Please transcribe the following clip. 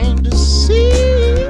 came to see.